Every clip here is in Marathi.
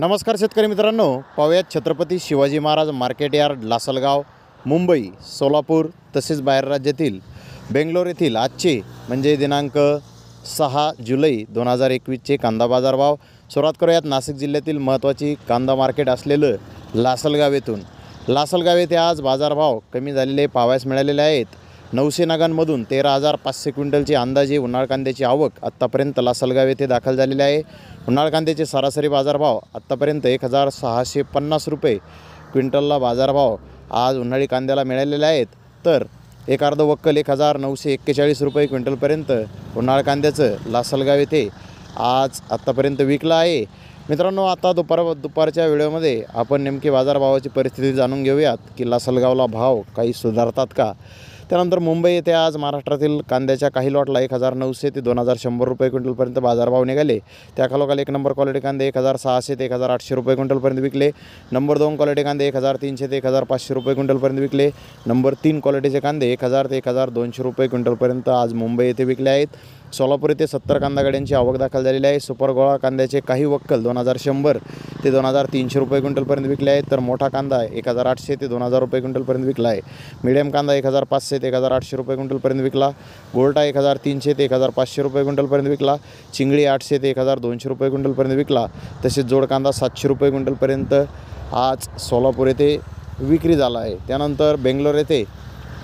नमस्कार शेतकरी मित्रांनो. पाहूयात छत्रपती शिवाजी महाराज मार्केट यार्ड लासलगाव मुंबई सोलापूर तसेच बाहेर राज्यातील बेंगलोर येथील आजचे म्हणजे दिनांक सहा जुलै दोन हजार एकवीसचे कांदा बाजारभाव. सुरुवात करूयात नाशिक जिल्ह्यातील महत्त्वाची कांदा मार्केट असलेलं लासलगाव येथून. लासलगाव येथे आज बाजारभाव कमी झालेले पाहावयास मिळालेले आहेत. नऊशे तेरा हजार पाचशे क्विंटलची अंदाजे उन्हाळ कांद्याची आवक आत्तापर्यंत लासलगाव येथे दाखल झालेली आहे. उन्हाळ कांद्याचे सरासरी बाजारभाव आत्तापर्यंत एक हजार सहाशे पन्नास रुपये क्विंटलला बाजारभाव आज उन्हाळी कांद्याला मिळालेले आहेत. तर एक अर्ध वक्कल एक हजार नऊशे एक्केचाळीस रुपये क्विंटलपर्यंत उन्हाळ कांद्याचं लासलगाव येथे आज आत्तापर्यंत विकलं आहे. मित्रांनो आता दुपार दुपारच्या वेळेमध्ये आपण नेमकी बाजारभावाची परिस्थिती जाणून घेऊयात की लासलगावला भाव काही सुधारतात का? त्यानंतर मुंबई येथे आज महाराष्ट्रातील कांद्याच्या काही लॉटला एक हजार नऊशे ते दोन हजार शंभर रुपये क्विंटलपर्यंत बाजारभाव निघाले. त्याखालोखाल एक नंबर क्वालिटी कांदे एक हजार सहाशे ते एक हजार आठशे रुपये क्विंटलपर्यंत विकले. नंबर दोन क्वालिटी कांदे एक हजार तीनशे ते एक हजार पाचशे रुपये क्विंटलपर्यंत विकले. नंबर तीन क्वालिटीचे कांदे एक हजार ते एक हजार दोनशे रुपये क्विंटलपर्यंत आज मुंबई येथे विकले आहेत. सोलापूर येथे सत्तर कांदा गाड्यांची आवक दाखल झालेली आहे. सुपर गोळा कांद्याचे काही वक्कल दोन हजार शंभर ते दोन हजार तीनशे रुपये क्विंटलपर्यंत विकले आहेत. तर मोठा कांदा एक हजार आठशे ते दोन हजार रुपये क्विंटलपर्यंत विकला आहे. मिडियम कांदा एक हजार पाचशे ते एक हजार आठशे रुपये क्विंटलपर्यंत विकला. गोल्टा एक हजार तीनशे ते एक हजार पाचशे रुपये क्विंटलपर्यंत विकला. चिंगळी आठशे ते एक हजार दोनशे रुपये क्विंटलपर्यंत विकला. तसेच जोड कांदा सातशे रुपये क्विंटलपर्यंत आज सोलापूर येथे विक्री झाला आहे. त्यानंतर बेंगलोर येथे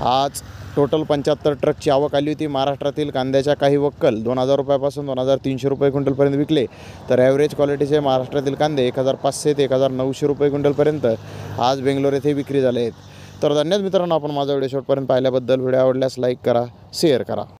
आज टोटल पंच्याहत्तर ट्रकची आवक आली होती. महाराष्ट्रातील कांद्याच्या काही वक्कल दोन हजार रुपयापासून दोन हजार तीनशे रुपये क्विंटलपर्यंत विकले. तर ॲव्हरेज क्वालिटीचे महाराष्ट्रातील कांदे एक हजार पाचशे ते एक हजार नऊशे रुपये क्विंटलपर्यंत आज बेंगलोर येथे विक्री झाले आहेत. तर धन्यवाद मित्रांनो आपण माझा व्हिडिओ शॉटपर्यंत पाहिल्याबद्दल. व्हिडिओ आवडल्यास लाईक करा शेअर करा.